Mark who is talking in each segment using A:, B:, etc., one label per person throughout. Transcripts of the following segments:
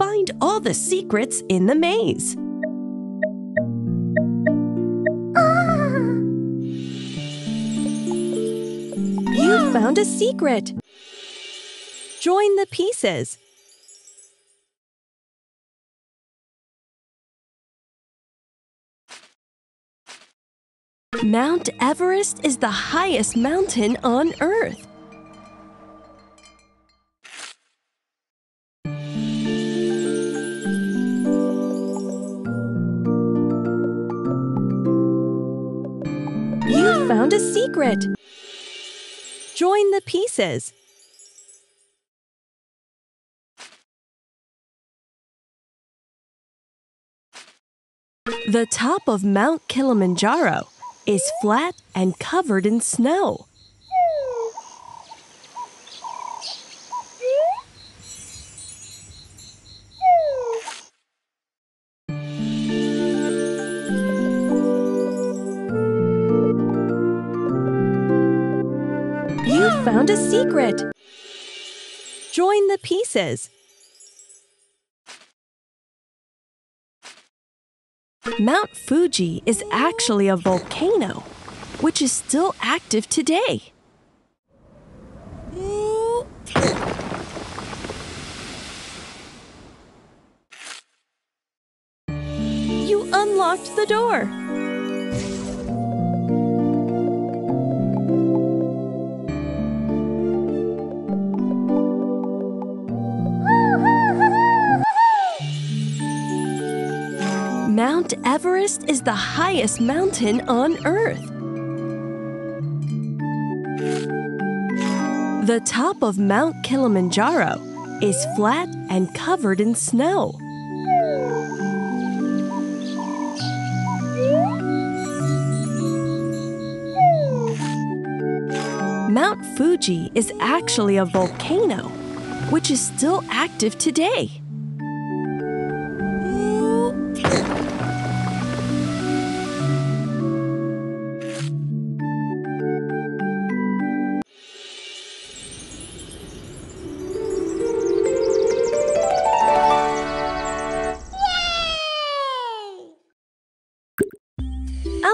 A: find all the secrets in the maze. You ah! found a secret. Join the pieces. Mount Everest is the highest mountain on Earth. Secret. Join the pieces. The top of Mount Kilimanjaro is flat and covered in snow. Found a secret. Join the pieces. Mount Fuji is actually a volcano, which is still active today. You unlocked the door. Mount Everest is the highest mountain on Earth. The top of Mount Kilimanjaro is flat and covered in snow. Mount Fuji is actually a volcano, which is still active today.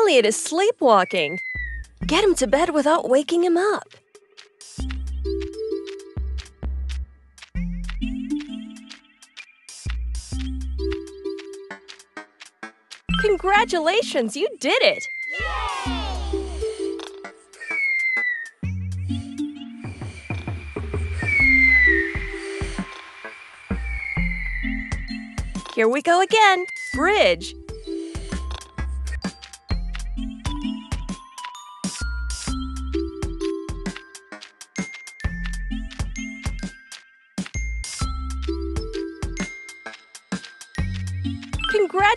A: Elliot is sleepwalking. Get him to bed without waking him up. Congratulations, you did it! Here we go again. Bridge.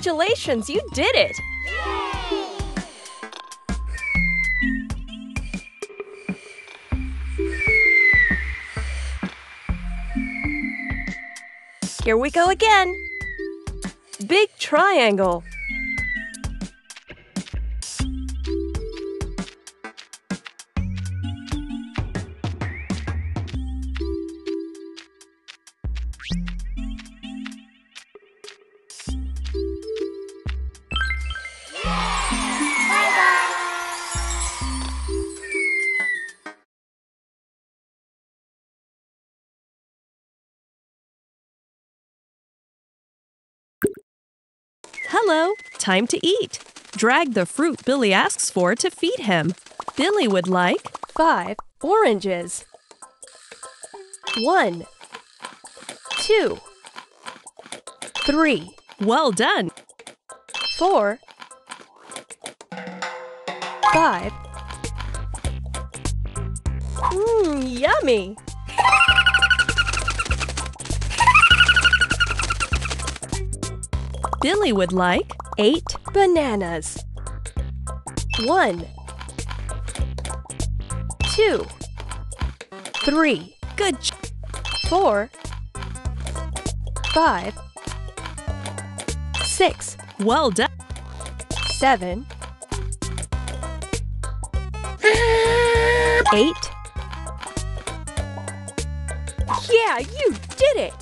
A: Congratulations, you did it! Here we go again. Big triangle. Hello, time to eat. Drag the fruit Billy asks for to feed him. Billy would like five oranges. One, two, three. Well done. Four, five. Mmm, yummy. Billy would like eight bananas. One, two, three. Good. Four, five, six. Well done. Seven, eight. Yeah, you did it.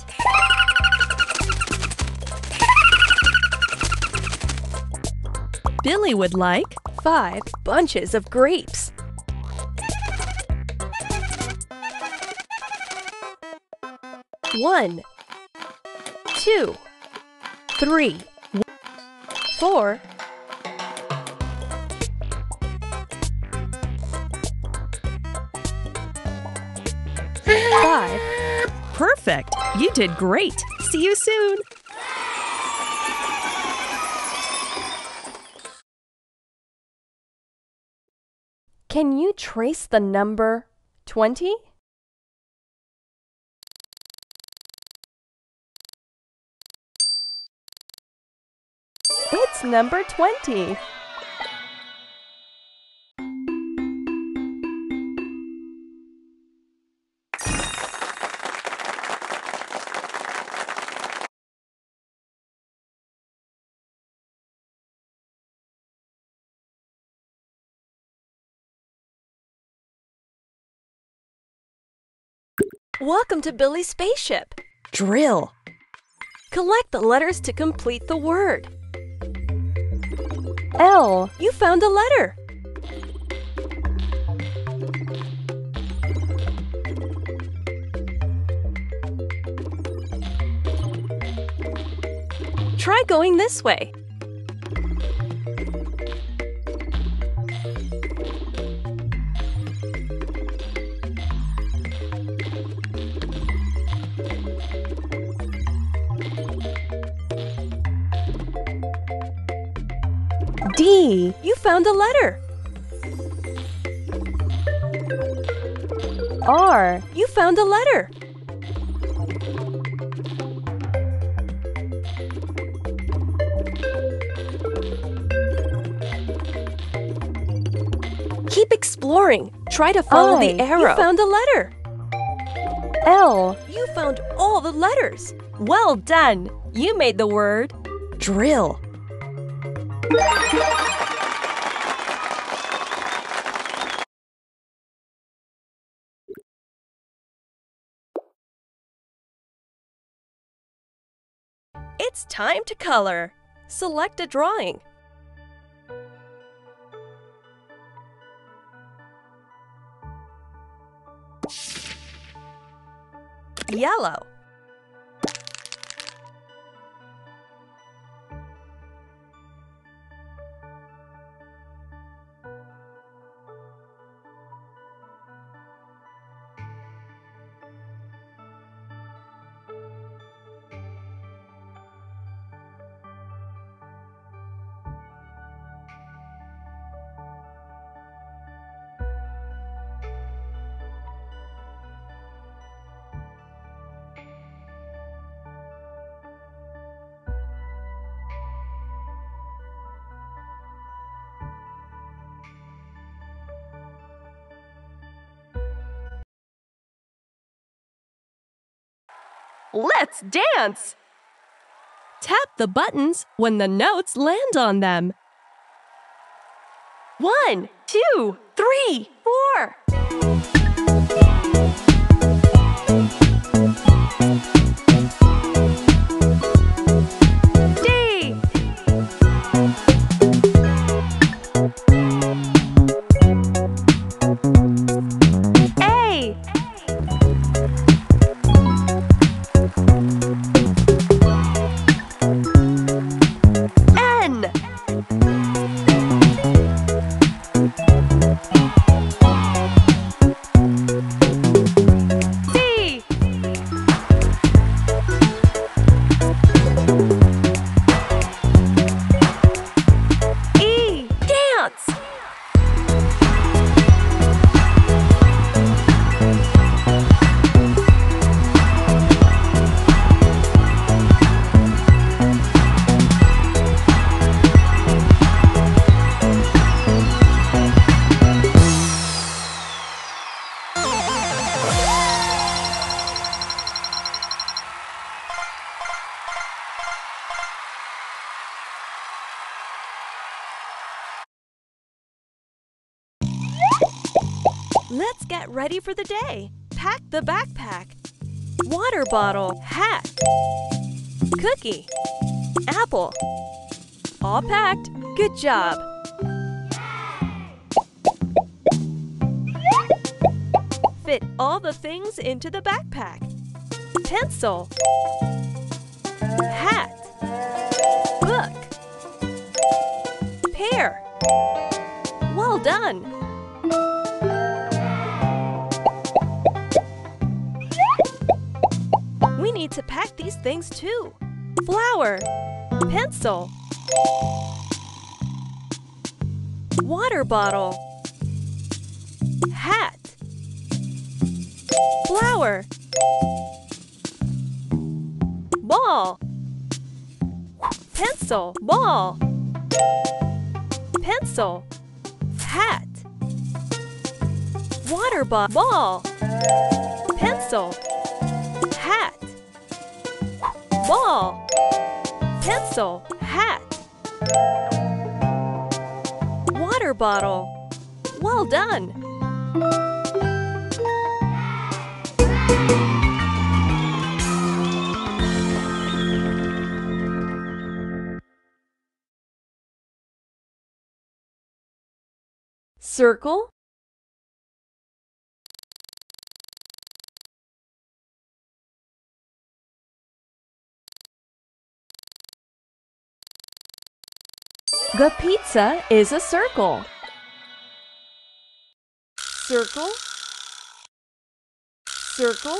A: Billy would like 5 bunches of grapes. One, two, three, four, five. Perfect! You did great! See you soon! Can you trace the number 20? It's number 20. Welcome to Billy's spaceship. Drill. Collect the letters to complete the word. L. You found a letter. Try going this way. D. You found a letter. R. You found a letter. Keep exploring. Try to follow
B: I.
A: the arrow. You found a letter.
B: L.
A: You found all the letters. Well done. You made the word drill. It's time to color. Select a drawing. Yellow. Let's dance! Tap the buttons when the notes land on them. One, two, three, four. Get ready for the day. Pack the backpack. Water bottle, hat. Cookie. Apple. All packed. Good job. Fit all the things into the backpack. Pencil. Hat. Book. Pear. Well done. Pack these things too. Flour. Pencil. Water bottle. Hat. flower, Ball. Pencil. Ball. Pencil. Hat. Water bo- ball. Pencil. Ball. Pencil. Hat. Water bottle. Well done. Circle. The pizza is a circle. Circle. Circle.